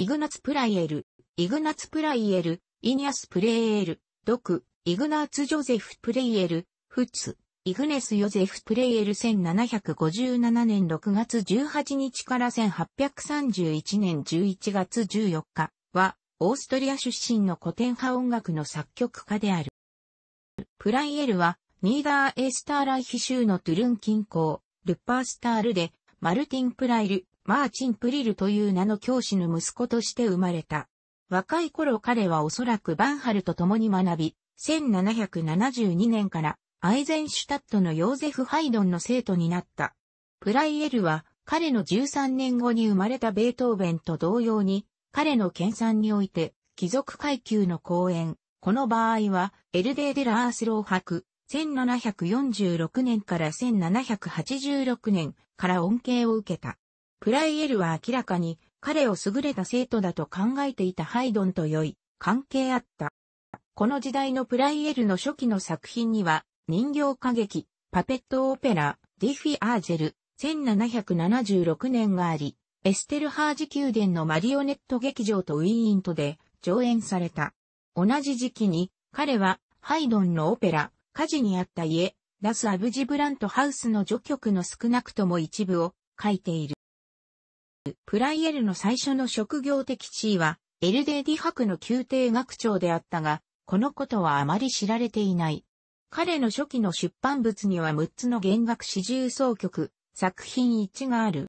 イグナツ・プライエル、イグナツ・プライエル、イニアス・プレイエル、ドク、イグナーツ・ジョゼフ・プレイエル、フツ、イグネス・ヨゼフ・プレイエル1757年6月18日から1831年11月14日は、オーストリア出身の古典派音楽の作曲家である。プライエルは、ニーダー・エースターライヒ州のトゥルン近郊、ルッパースタールで、マルティン・プライル、マーチン・プリルという名の教師の息子として生まれた。若い頃彼はおそらくヴァンハルと共に学び、1772年からアイゼンシュタットのヨーゼフ・ハイドンの生徒になった。プライエルは彼の13年後に生まれたベートーベンと同様に、彼の研鑽において、貴族階級の後援、この場合は、エルデーディ・ラースロー伯、1746年から1786年から恩恵を受けた。プライエルは明らかに彼を優れた生徒だと考えていたハイドンと良い関係あった。この時代のプライエルの初期の作品には人形歌劇、パペットオペラ、ディフィアージェル、1776年があり、エステルハージ宮殿のマリオネット劇場とウィーントで上演された。同じ時期に彼はハイドンのオペラ、火事にあった家、Das abgebrannte Haus の序曲の少なくとも一部を書いている。プライエルの最初の職業的地位は、エルデーディ伯の宮廷楽長であったが、このことはあまり知られていない。彼の初期の出版物には6つの弦楽四重奏曲、作品1がある。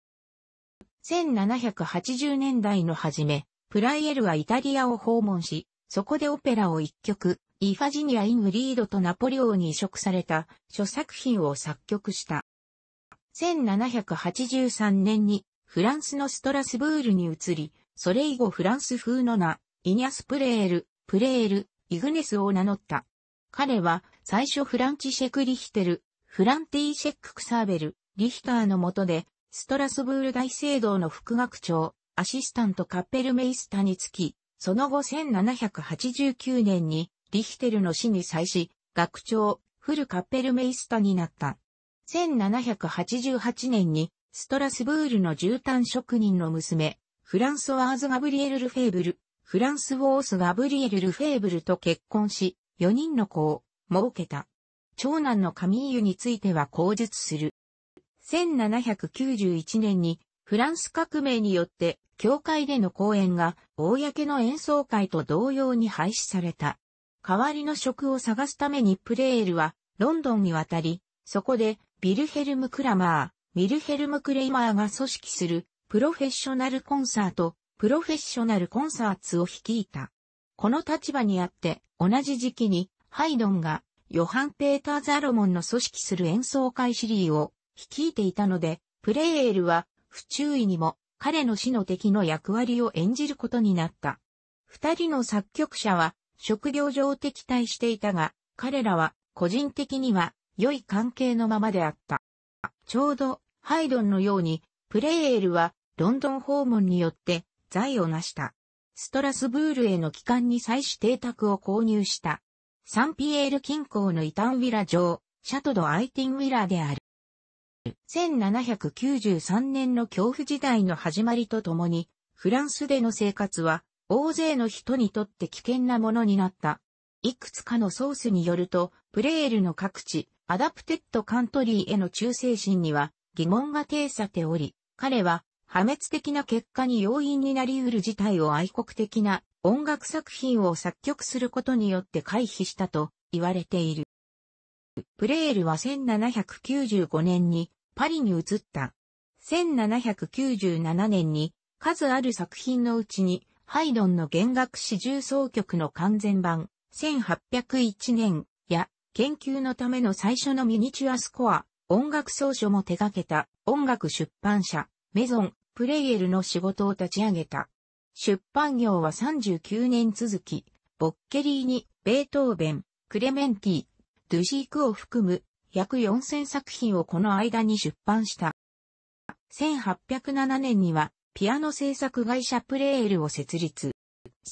1780年代の初め、プライエルはイタリアを訪問し、そこでオペラを1曲、 Ifigenia in Aulide とナポリ王に委嘱された諸作品を作曲した。1783年にフランスのストラスブールに移り、それ以後フランス風の名、イニャス・プレール、プレール、イグネスを名乗った。彼は最初フランチシェクリヒテル、フランティーシェック・クサーベル、リヒターの下で、ストラスブール大聖堂の副学長、アシスタントカッペルメイスタにつき、その後1789年に、リヒテルの死に際し、学長、フルカッペルメイスタになった。1788年に、ストラスブールの絨毯職人の娘、フランソワーズ・ガブリエル・ルフェーブル、フランス・ウォース・ガブリエル・ルフェーブルと結婚し、4人の子を設けた。長男のカミーユについては口述する。1791年にフランス革命によって教会での講演が公の演奏会と同様に廃止された。代わりの職を探すためにプレールはロンドンに渡り、そこでビルヘルム・クラマー、ウィルヘルム・クレイマーが組織するプロフェッショナルコンサート、 Professional Concerts を率いた。この立場にあって同じ時期にハイドンがヨハン・ペーター・ザロモンの組織する演奏会シリーズを率いていたので、プレーエールは不注意にも彼の死の敵の役割を演じることになった。二人の作曲者は職業上敵対していたが、彼らは個人的には良い関係のままであった。ちょうどハイドンのように、プレーエルはロンドン訪問によって財を成した。ストラスブールへの帰還に再指定宅を購入した。サンピエール近郊のイタンウィラ城、シャトド・アイティンウィラである。1793年の恐怖時代の始まりとともに、フランスでの生活は大勢の人にとって危険なものになった。いくつかのソースによると、プレエールの各地、 adopted country への忠誠心には疑問が呈されており、彼は破滅的な結果に要因になり得る事態を愛国的な音楽作品を作曲することによって回避したと言われている。プレールは1795年にパリに移った。1797年に数ある作品のうちにハイドンの弦楽四重奏曲の完全版1801年研究のための最初のミニチュアスコア音楽奏書も手掛けた音楽出版社メゾンプレイエルの仕事を立ち上げた。出版業は39年続き、ボッケリーニ、ベートーベン、クレメンティ、ドゥジークを含む約4000作品をこの間に出版した。1807年にはピアノ制作会社プレールを設立。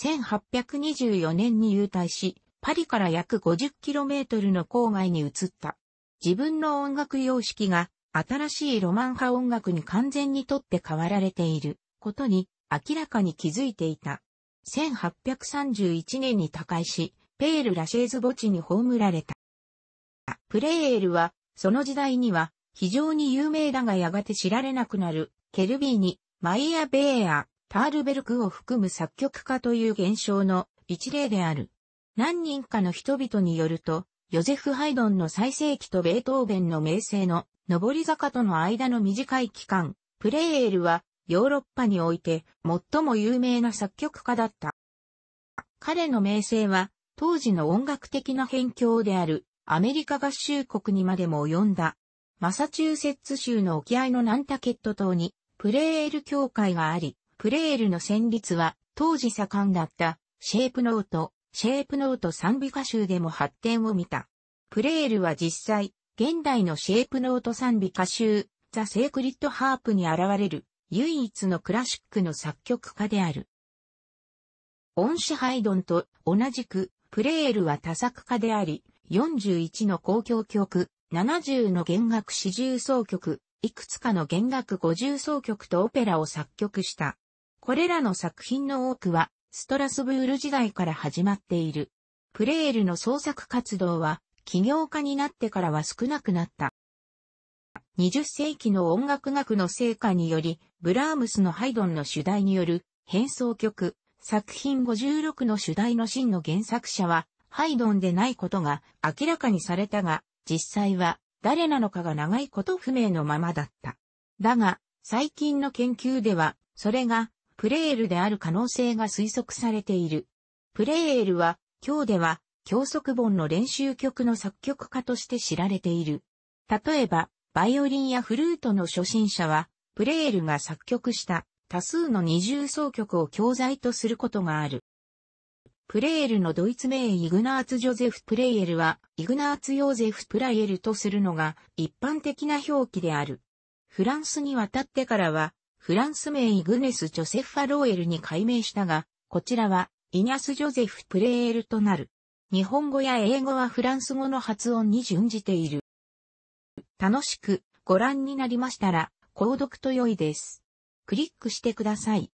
1824年に優退し、パリから約 50km の郊外に移った。自分の音楽様式が新しいロマン派音楽に完全にとって変わられていることに明らかに気づいていた。1831年に他界し、ペール・ラシェーズ墓地に葬られた。プレーエルは、その時代には、非常に有名だがやがて知られなくなる、ケルビーニ、マイヤ・ベーア、タールベルクを含む作曲家という現象の一例である。何人かの人々によると、ヨゼフ・ハイドンの最盛期とベートーベンの名声の上り坂との間の短い期間、プレーエルはヨーロッパにおいて最も有名な作曲家だった。彼の名声は当時の音楽的な辺境であるアメリカ合衆国にまでも及んだ。マサチューセッツ州の沖合のナンタケット島にプレーエル協会があり、プレーエルの旋律は当時盛んだったシェープノート、 shape note 賛美歌集でも発展を見た。プレールは実際、現代の shape note 賛美歌集、 The Sacred Harp に現れる唯一のクラシックの作曲家である。オンシハイドンと同じく、プレールは多作家であり、41の交響曲、70の弦楽四重奏曲、いくつかの弦楽五重奏曲とオペラを作曲した。これらの作品の多くは、ストラスブール時代から始まっている。プレールの創作活動は、起業家になってからは少なくなった。20世紀の音楽学の成果により、ブラームスのハイドンの主題による変奏曲、作品56の主題の真の原作者は、ハイドンでないことが明らかにされたが、実際は誰なのかが長いこと不明のままだった。だが、最近の研究では、それがプレールである可能性が推測されている。プレールは、今日では、教則本の練習曲の作曲家として知られている。例えば、バイオリンやフルートの初心者は、プレールが作曲した多数の二重奏曲を教材とすることがある。プレールのドイツ名イグナーツ・ジョゼフ・プレイエルは、イグナーツ・ヨーゼフ・プライエルとするのが一般的な表記である。フランスに渡ってからは、フランス名イグネス・ジョセフ・ファローエルに改名したが、こちらは、イニャス・ジョゼフ・プレールとなる。日本語や英語はフランス語の発音に準じている。楽しくご覧になりましたら、購読と良いです。クリックしてください。